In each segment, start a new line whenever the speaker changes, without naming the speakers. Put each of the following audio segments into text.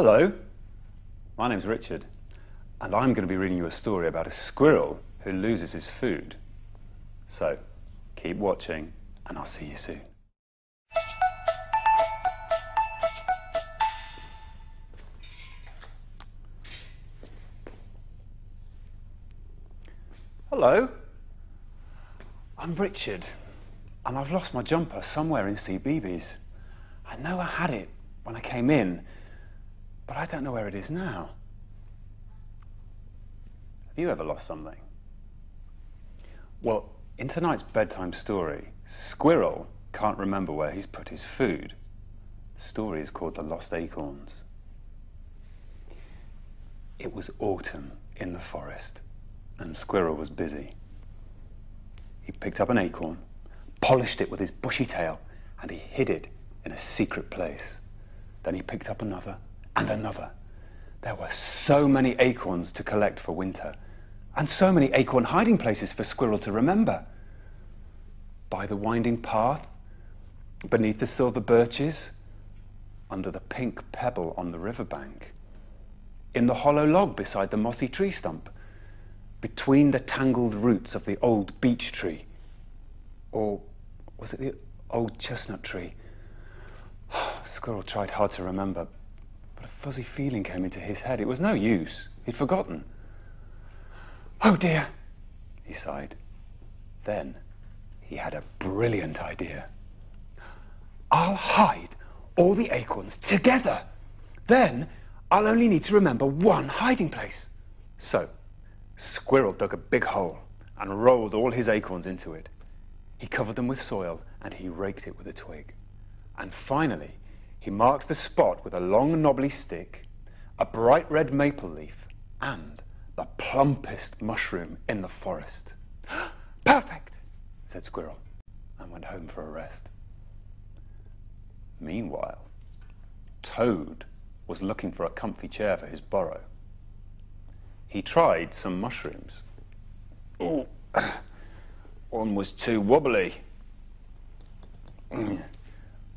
Hello, my name's Richard, and I'm going to be reading you a story about a squirrel who loses his food. So, keep watching, and I'll see you soon. Hello, I'm Richard, and I've lost my jumper somewhere in CBeebies. I know I had it when I came in, but I don't know where it is now. Have you ever lost something? Well, in tonight's bedtime story, Squirrel can't remember where he's put his food. The story is called The Lost Acorns. It was autumn in the forest, and Squirrel was busy. He picked up an acorn, polished it with his bushy tail, and he hid it in a secret place. Then he picked up another and another. There were so many acorns to collect for winter, and so many acorn hiding places for Squirrel to remember. By the winding path, beneath the silver birches, under the pink pebble on the riverbank, in the hollow log beside the mossy tree stump, between the tangled roots of the old beech tree, or was it the old chestnut tree? Squirrel tried hard to remember, but a fuzzy feeling came into his head. It was no use. He'd forgotten. Oh dear, he sighed. Then he had a brilliant idea. I'll hide all the acorns together. Then I'll only need to remember one hiding place. So, Squirrel dug a big hole and rolled all his acorns into it. He covered them with soil and he raked it with a twig. And finally, he marked the spot with a long knobbly stick, a bright red maple leaf, and the plumpest mushroom in the forest. Perfect, said Squirrel, and went home for a rest. Meanwhile, Toad was looking for a comfy chair for his burrow. He tried some mushrooms. Oh, one was too wobbly.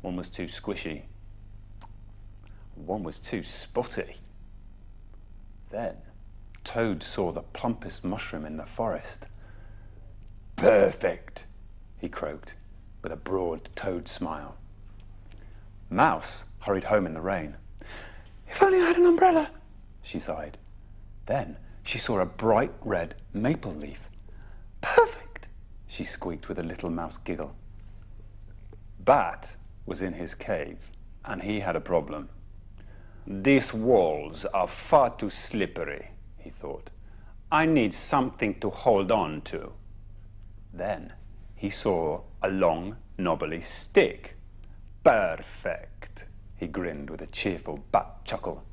One was too squishy. One was too spotty. Then Toad saw the plumpest mushroom in the forest. Perfect, he croaked with a broad toad smile. Mouse hurried home in the rain. If only I had an umbrella, she sighed. Then she saw a bright red maple leaf. Perfect, she squeaked with a little mouse giggle. Bat was in his cave, and he had a problem. These walls are far too slippery, he thought. I need something to hold on to. Then he saw a long, knobbly stick. Perfect, he grinned with a cheerful bat chuckle.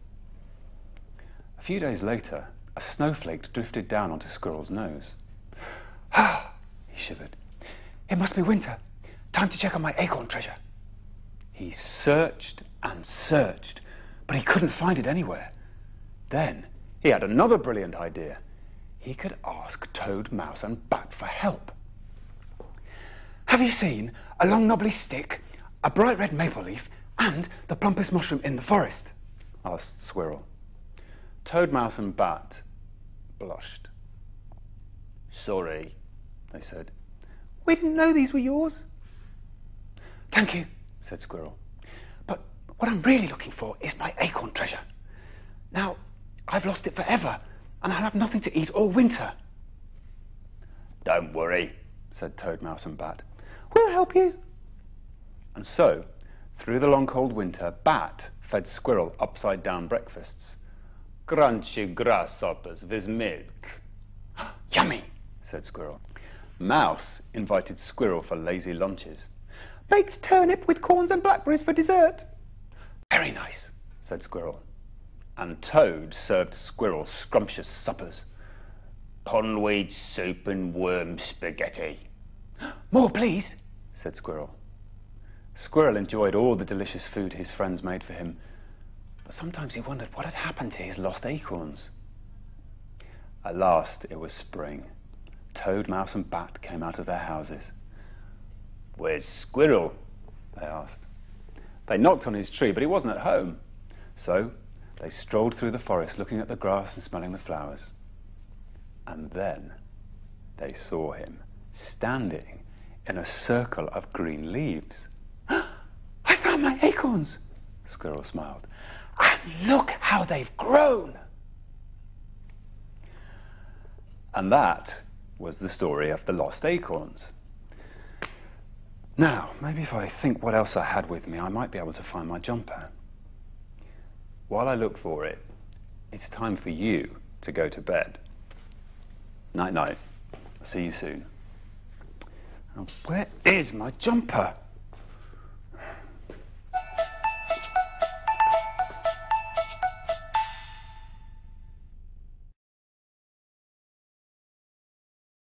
A few days later, a snowflake drifted down onto Squirrel's nose. Ah, he shivered. It must be winter. Time to check on my acorn treasure. He searched and searched, but he couldn't find it anywhere. Then he had another brilliant idea. He could ask Toad, Mouse, and Bat for help. Have you seen a long knobbly stick, a bright red maple leaf, and the plumpest mushroom in the forest? asked Squirrel. Toad, Mouse, and Bat blushed. Sorry, they said. We didn't know these were yours. Thank you, said Squirrel. What I'm really looking for is my acorn treasure. Now, I've lost it forever, and I'll have nothing to eat all winter. Don't worry, said Toad, Mouse, and Bat. We'll help you. And so, through the long cold winter, Bat fed Squirrel upside down breakfasts. Crunchy grasshoppers with milk. Yummy, said Squirrel. Mouse invited Squirrel for lazy lunches. Baked turnip with corns and blackberries for dessert. Very nice, said Squirrel. And Toad served Squirrel scrumptious suppers. Pondweed soup and worm spaghetti. More, please, said Squirrel. Squirrel enjoyed all the delicious food his friends made for him, but sometimes he wondered what had happened to his lost acorns. At last it was spring. Toad, Mouse, and Bat came out of their houses. Where's Squirrel? they asked. They knocked on his tree, but he wasn't at home. So They strolled through the forest looking at the grass and smelling the flowers. And then they saw him standing in a circle of green leaves. I found my acorns, Squirrel smiled. And look how they've grown. And that was the story of the lost acorns. Now, maybe if I think what else I had with me, I might be able to find my jumper. While I look for it, it's time for you to go to bed. Night night. See you soon. Where is my jumper?